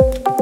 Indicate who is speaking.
Speaker 1: you